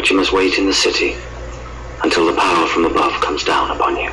but you must wait in the city until the power from above comes down upon you.